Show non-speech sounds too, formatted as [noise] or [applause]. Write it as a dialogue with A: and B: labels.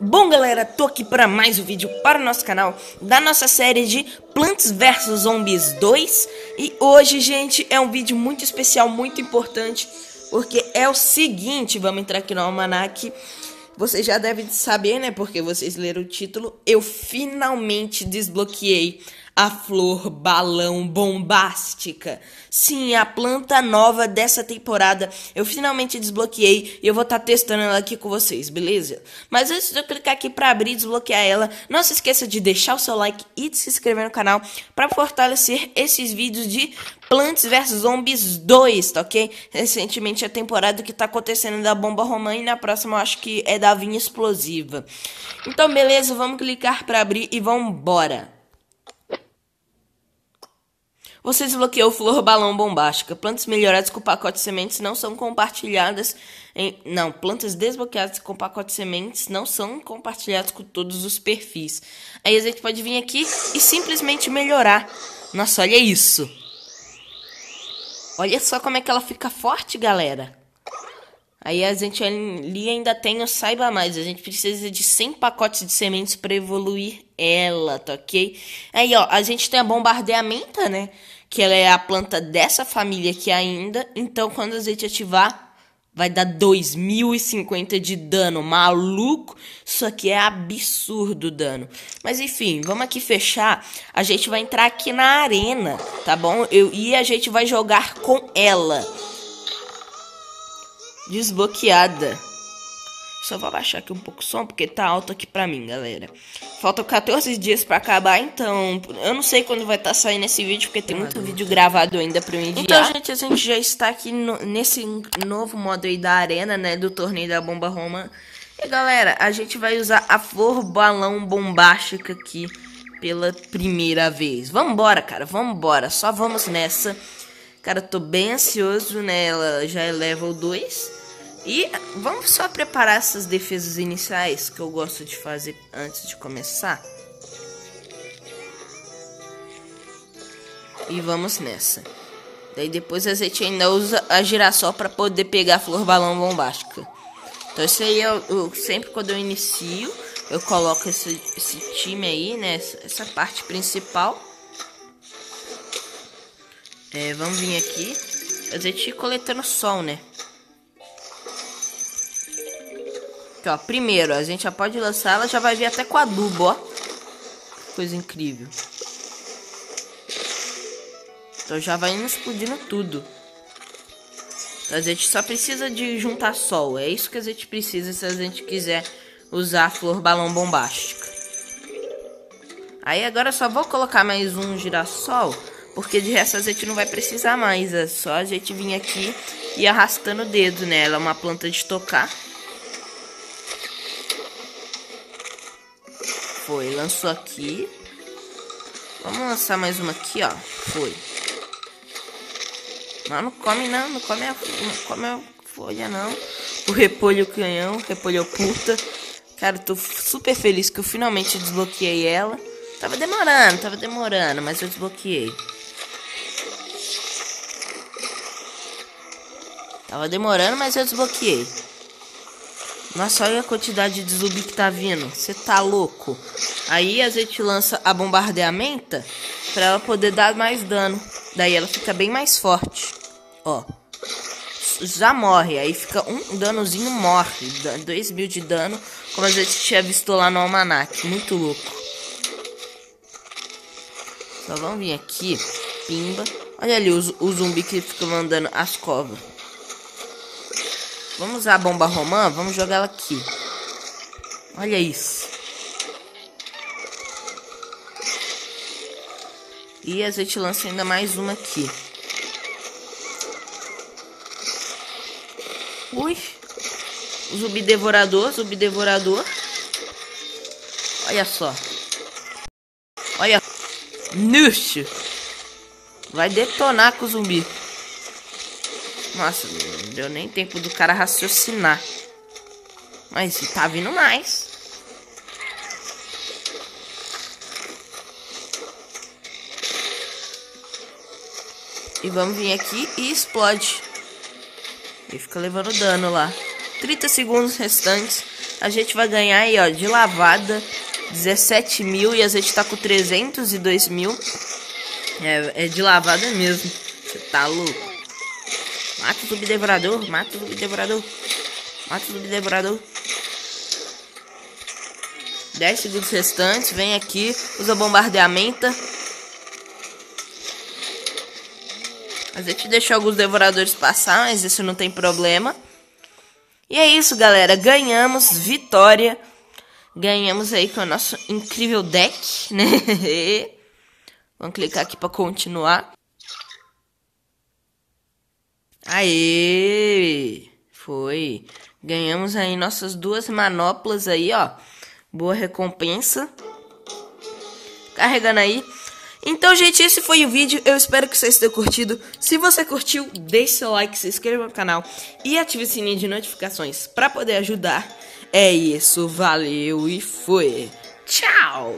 A: Bom galera, tô aqui para mais um vídeo para o nosso canal da nossa série de Plants vs Zombies 2 E hoje, gente, é um vídeo muito especial, muito importante Porque é o seguinte, vamos entrar aqui no Almanac. Vocês já devem saber, né, porque vocês leram o título. Eu finalmente desbloqueei a flor balão bombástica. Sim, a planta nova dessa temporada. Eu finalmente desbloqueei e eu vou estar tá testando ela aqui com vocês, beleza? Mas antes de eu clicar aqui para abrir e desbloquear ela, não se esqueça de deixar o seu like e de se inscrever no canal para fortalecer esses vídeos de Plants vs Zombies 2, tá ok? Recentemente a temporada que tá acontecendo da bomba romã e na próxima eu acho que é da vinha explosiva. Então beleza, vamos clicar para abrir e vamos embora. Você desbloqueou Flor Balão Bombástica. Plantas melhoradas com pacote de sementes não são compartilhadas em... Não, plantas desbloqueadas com pacote de sementes não são compartilhadas com todos os perfis. Aí a gente pode vir aqui e simplesmente melhorar. Nossa, olha isso. Olha só como é que ela fica forte, galera. Aí a gente ali ainda tem o Saiba Mais. A gente precisa de 100 pacotes de sementes para evoluir ela, tá ok? Aí, ó, a gente tem a bombardeamenta, né? Que ela é a planta dessa família aqui ainda. Então, quando a gente ativar, vai dar 2050 de dano. Maluco, isso aqui é absurdo dano. Mas enfim, vamos aqui fechar. A gente vai entrar aqui na arena, tá bom? Eu, e a gente vai jogar com ela. Desbloqueada. Só vou abaixar aqui um pouco o som, porque tá alto aqui pra mim, galera. Faltam 14 dias pra acabar, então... Eu não sei quando vai estar tá saindo esse vídeo, porque tem muito vídeo gravado ainda pra enviar. Então, gente, a gente já está aqui no, nesse novo modo aí da arena, né? Do torneio da Bomba Roma. E, galera, a gente vai usar a flor balão bombástica aqui pela primeira vez. Vambora, cara, vambora. Só vamos nessa. Cara, tô bem ansioso, né? Ela já é level 2. E vamos só preparar essas defesas iniciais que eu gosto de fazer antes de começar. E vamos nessa. Daí depois a gente ainda usa a girassol para poder pegar a flor balão bombástica. Então isso aí eu, eu, sempre quando eu inicio, eu coloco esse, esse time aí, né? Essa, essa parte principal. É, vamos vir aqui. A gente coletando sol, né? Aqui, ó. Primeiro, a gente já pode lançar, ela já vai vir até com adubo, ó. Coisa incrível. Então já vai indo explodindo tudo. A gente só precisa de juntar sol. É isso que a gente precisa se a gente quiser usar a flor balão bombástica. Aí agora só vou colocar mais um girassol. Porque de resto a gente não vai precisar mais. É só a gente vir aqui e arrastando o dedo, né? Ela é uma planta de tocar. Foi, lançou aqui. Vamos lançar mais uma aqui, ó. Foi. Não, não come não, não come a, não come a folha não. O repolho canhão, repolho puta. Cara, tô super feliz que eu finalmente desbloqueei ela. Tava demorando, tava demorando, mas eu desbloqueei. Tava demorando, mas eu desbloqueei. Nossa, olha a quantidade de zumbi que tá vindo. Você tá louco? Aí a gente lança a bombardeamenta pra ela poder dar mais dano. Daí ela fica bem mais forte. Ó. Já morre. Aí fica um danozinho morre. 2 mil de dano. Como a gente tinha visto lá no almanac. Muito louco. Só vamos vir aqui. Pimba. Olha ali o, o zumbi que fica mandando as covas. Vamos usar a bomba romã? Vamos jogar ela aqui. Olha isso. E a gente lança ainda mais uma aqui. Ui. Zumbi devorador, zumbi devorador. Olha só. Olha. Nuxo. Vai detonar com o zumbi. Nossa, não deu nem tempo do cara raciocinar. Mas tá vindo mais. E vamos vir aqui e explode. E fica levando dano lá. 30 segundos restantes. a gente vai ganhar aí, ó, de lavada 17 mil e a gente tá com 302 mil. É, é de lavada mesmo. Você tá louco? Mata o subdevorador, mata o subdevorador. Mata o subdevorador. 10 segundos restantes, vem aqui, usa bombardeamento. A gente deixou alguns devoradores passar, mas isso não tem problema. E é isso, galera. Ganhamos vitória. Ganhamos aí com o nosso incrível deck, né? [laughs] Vamos clicar aqui para continuar. Aê! Foi. Ganhamos aí nossas duas manoplas aí, ó. Boa recompensa. Carregando aí. Então, gente, esse foi o vídeo. Eu espero que vocês tenham curtido. Se você curtiu, deixe seu like, se inscreva no canal e ative o sininho de notificações para poder ajudar. É isso, valeu e foi. Tchau!